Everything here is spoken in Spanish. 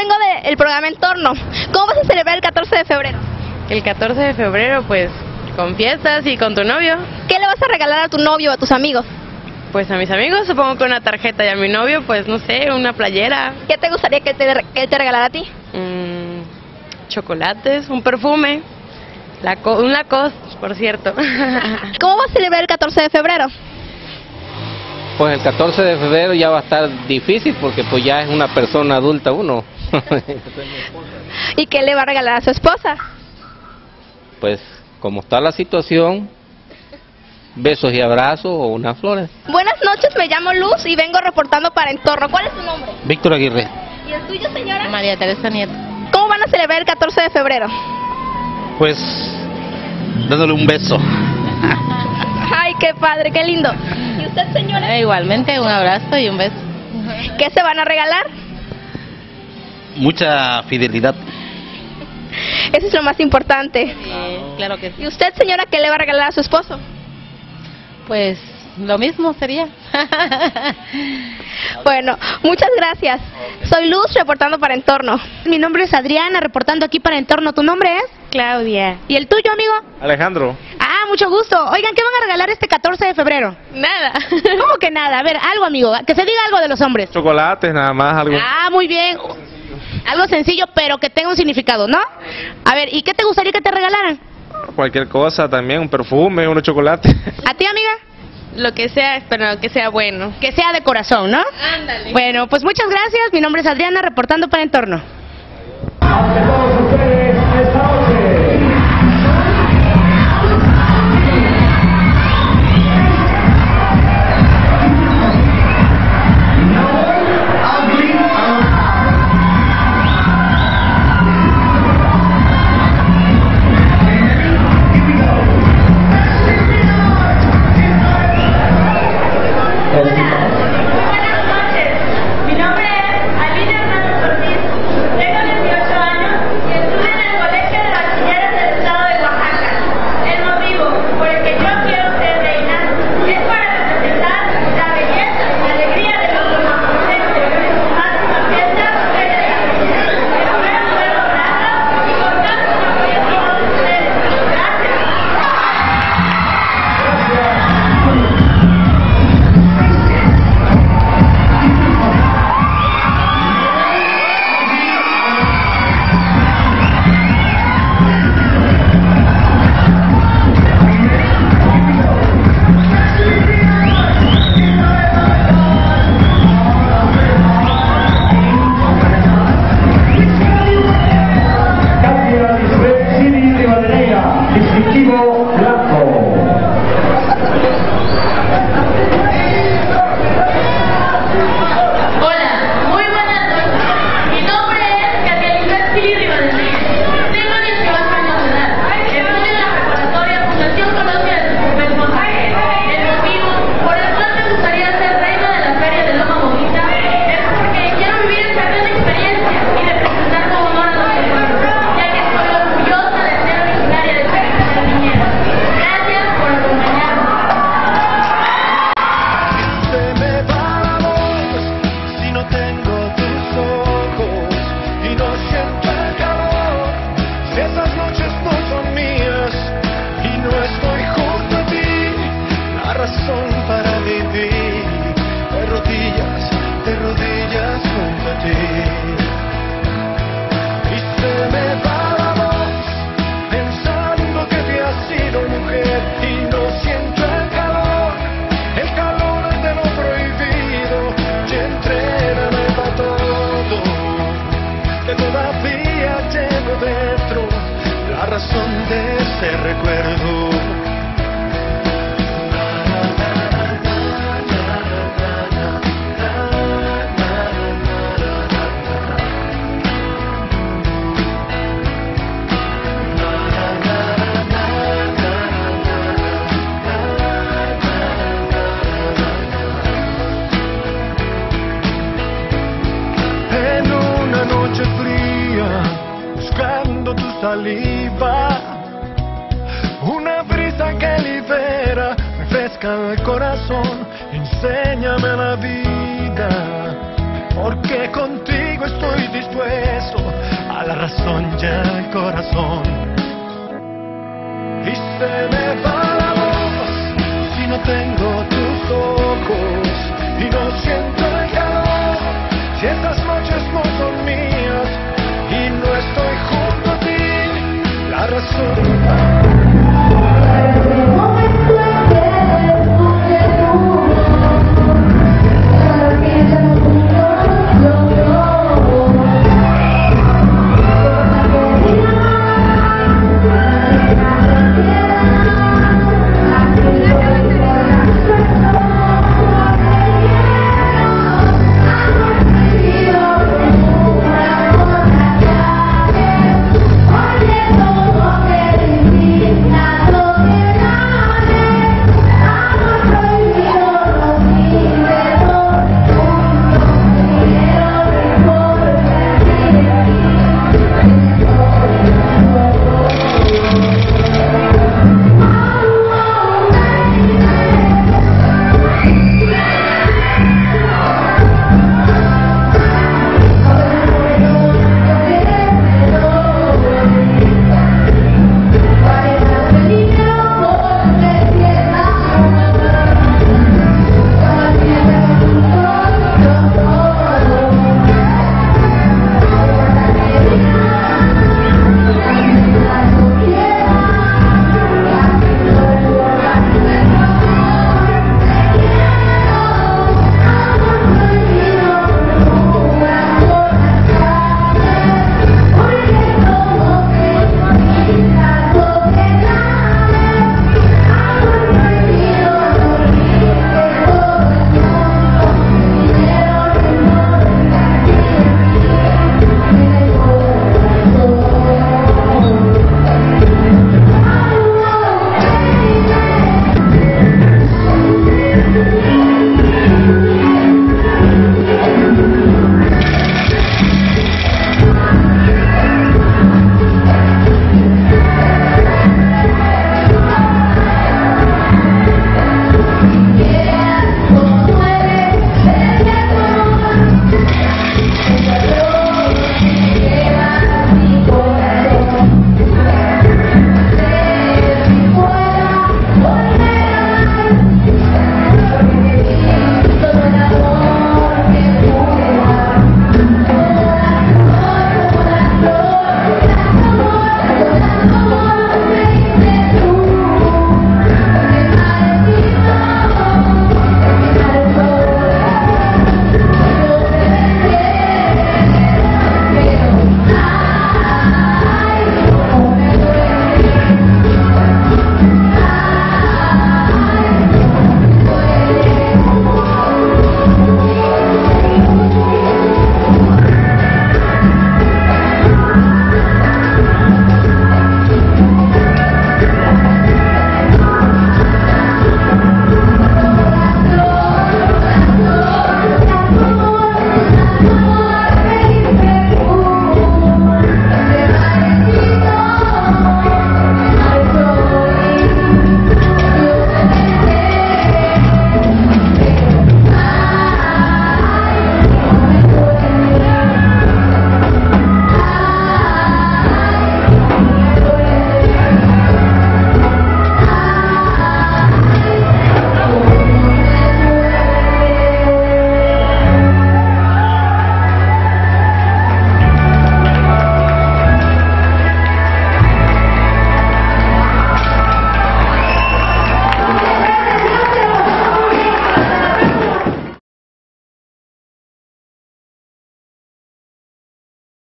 vengo del programa Entorno. ¿Cómo vas a celebrar el 14 de febrero? El 14 de febrero, pues, con fiestas y con tu novio. ¿Qué le vas a regalar a tu novio o a tus amigos? Pues a mis amigos supongo que una tarjeta y a mi novio, pues, no sé, una playera. ¿Qué te gustaría que, te, que él te regalara a ti? Mm, chocolates, un perfume, la un Lacoste, por cierto. ¿Cómo vas a celebrar el 14 de febrero? Pues el 14 de febrero ya va a estar difícil porque pues ya es una persona adulta uno. ¿Y qué le va a regalar a su esposa? Pues como está la situación, besos y abrazos o unas flores. Buenas noches, me llamo Luz y vengo reportando para Entorno. ¿Cuál es su nombre? Víctor Aguirre. ¿Y el tuyo, señora? María Teresa Nieto. ¿Cómo van a celebrar el 14 de febrero? Pues dándole un beso. Ay, qué padre, qué lindo. ¿Y usted, señora? Eh, igualmente, un abrazo y un beso. ¿Qué se van a regalar? Mucha fidelidad. Eso es lo más importante. Sí, claro que sí. ¿Y usted, señora, qué le va a regalar a su esposo? Pues lo mismo sería. bueno, muchas gracias. Soy Luz reportando para Entorno. Mi nombre es Adriana reportando aquí para Entorno. ¿Tu nombre es? Claudia. ¿Y el tuyo, amigo? Alejandro. Ah, mucho gusto. Oigan, ¿qué van a regalar este 14 de febrero? Nada. ¿Cómo que nada? A ver, algo, amigo. Que se diga algo de los hombres. Chocolates, nada más, algo. Ah, muy bien. Algo sencillo, pero que tenga un significado, ¿no? A ver, ¿y qué te gustaría que te regalaran? Cualquier cosa también, un perfume, unos chocolates. ¿A ti, amiga? Lo que sea, pero que sea bueno. Que sea de corazón, ¿no? Ándale. Bueno, pues muchas gracias. Mi nombre es Adriana, reportando para Entorno. Recuerdo. enséñame la vida, porque contigo estoy dispuesto a la razón y al corazón. Y me si no tengo